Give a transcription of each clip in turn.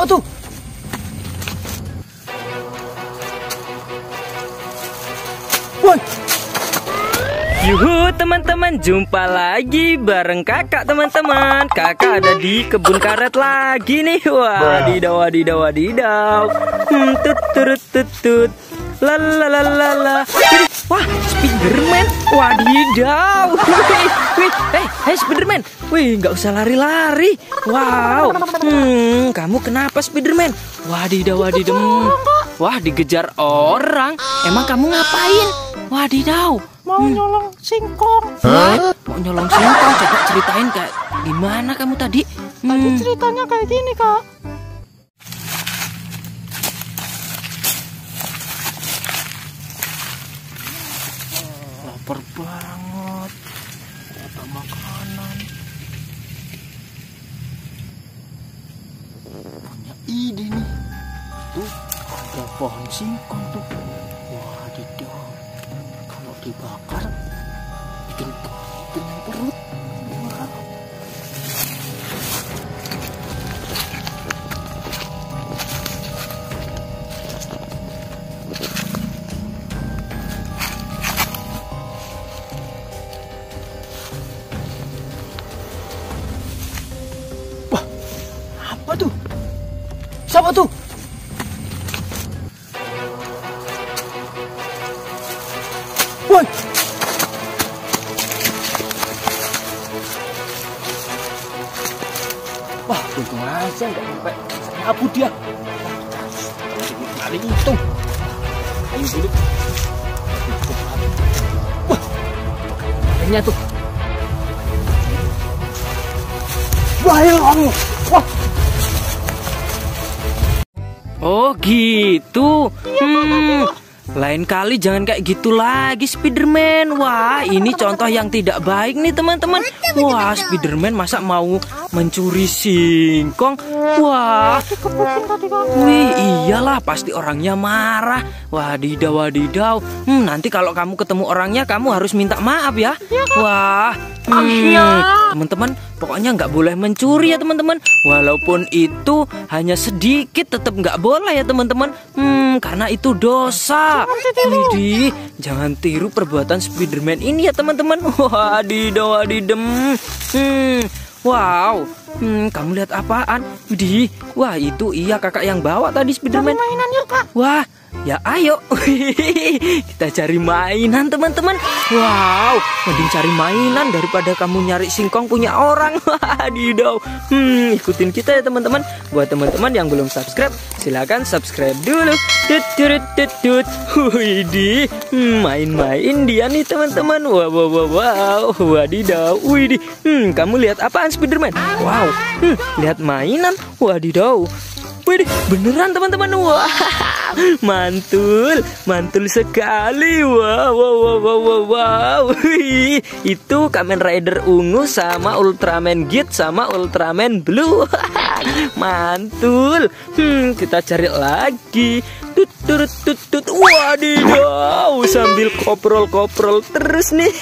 Siapa tuh? Yuhu teman-teman jumpa lagi bareng kakak teman-teman. Kakak ada di kebun karet lagi nih. Wadidaw wadidaw wadidaw. Hmm, Tut turut tut tut. Lalalala Wah Spiderman. Wadidaw. Wih, Hey, hey Spiderman Wih nggak usah lari-lari Wow Hmm kamu kenapa Spiderman Wadidaw wadidaw Wah dikejar orang Emang kamu ngapain Wadidaw mau nyolong singkong. Hah? Mau nyolong singkong? Coba ceritain kayak gimana kamu tadi? Tadi Hmm, ceritanya kayak gini kak. lapar banget. Ada makanan. Ide nih. Tuh, ada pohon singkong tuh. Wadidaw. Kalau dibakar, Siapa tuh? Woi, Wah, untung aja nggak sampai sapu dia. Kali itu. Ayo dulu. Wah, akhirnya tuh. Wah, ya Allah. Wah, Oh gitu. Hmm, lain kali jangan kayak gitu lagi Spiderman. Wah, ini contoh yang tidak baik nih teman-teman. Wah, Spiderman masa mau mencuri singkong? Wah, wih iyalah pasti orangnya marah. Wadidaw wadidaw. Hmm, nanti kalau kamu ketemu orangnya kamu harus minta maaf ya. Wah, hmm, teman-teman pokoknya nggak boleh mencuri ya teman-teman. Walaupun itu hanya sedikit tetap nggak boleh ya teman-teman. Hmm, karena itu dosa. Widih, jangan tiru perbuatan Spiderman ini ya teman-teman. Wadidaw wadidem. Hmm, wow. Hmm, kamu lihat apaan? Widih, wah itu iya kakak yang bawa tadi Spiderman. Mainan yuk kak. Wah, ya ayo. Kita cari mainan teman-teman. Wow, mending cari mainan daripada kamu nyari singkong punya orang. Wadidaw. Hmm, ikutin kita ya teman-teman. Buat teman-teman yang belum subscribe, silakan subscribe dulu. Hmm, main-main dia nih teman-teman. Wow, wow, wow, wow. Wadidaw. Widih. Hmm, kamu lihat apaan Spiderman? Wow. Hmm, lihat mainan. Wadidaw. Widih, beneran teman-teman. Wah, mantul, mantul sekali. Wow, wow, wow, wow, wow, wow. Itu Kamen Rider ungu sama Ultraman Git sama Ultraman Blue. mantul. Hmm, kita cari lagi. Tut, tut, tut, tut. Wadidaw, sambil koprol-koprol terus nih.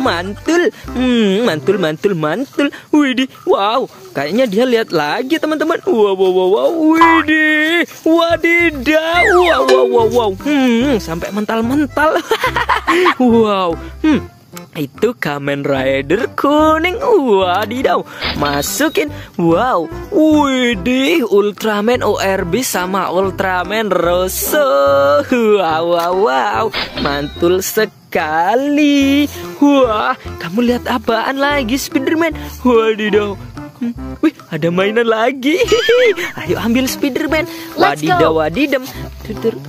Mantul. Hmm, mantul, mantul, mantul. Widih, wow. Kayaknya dia lihat lagi teman-teman. Wow, wow, wow, wow. Widih, wadidaw. Wow, wow, wow, wow. Hmm, sampai mental-mental. wow. Hmm, itu Kamen Rider kuning Wadidaw Masukin Wow Widih Ultraman ORB sama Ultraman Rosso Wow wow wow Mantul sekali Wah Kamu lihat apaan lagi Spiderman Wadidaw Hmm, Wih, ada mainan lagi. Ayo ambil Spiderman. Wadidaw, wadidem.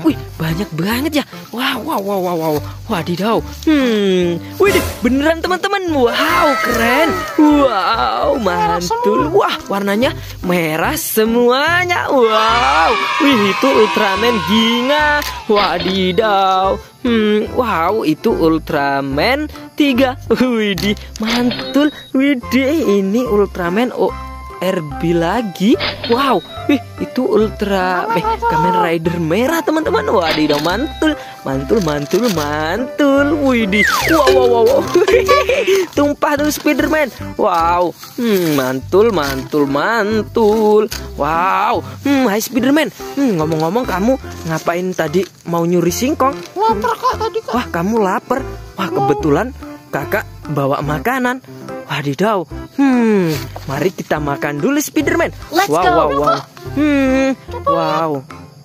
Wih, banyak banget ya. Wow, wow, wow, wow, wow. Wadidaw. Hmm. Wih, beneran teman-teman. Wow, keren. Wow, mantul. Wah, warnanya merah semuanya. Wow. Wih, itu Ultraman Ginga. Wadidaw. Hmm, wow, itu Ultraman 3. Widih, mantul. Widih, ini Ultraman O RB lagi. Wow, wih itu Ultra eh Kamen Rider merah teman-teman. Wadidaw mantul, mantul, mantul, mantul. Wih di, wow, wow, wow, wow. tumpah tuh Spiderman. Wow, hmm, mantul, mantul, mantul. Wow, hmm, Hai Spiderman. Hmm, ngomong-ngomong kamu ngapain tadi mau nyuri singkong? Lapar kak tadi kak. Wah, kamu lapar. Wah, kebetulan kakak bawa makanan. Wadidaw. Hmm, mari kita makan dulu Spiderman. Let's wow, go. wow, wow. Hmm, wow.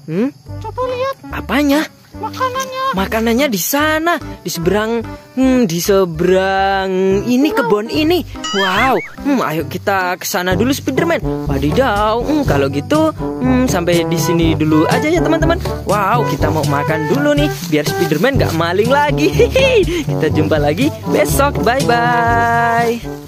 Hmm, Coba lihat apanya? Makanannya. Makanannya di sana, di seberang, hmm, di seberang ini kebun ini. Wow, hmm, ayo kita ke sana dulu Spiderman. Wadidaw, hmm, kalau gitu, hmm, sampai di sini dulu aja ya teman-teman. Wow, kita mau makan dulu nih, biar Spiderman nggak maling lagi. kita jumpa lagi besok, bye bye.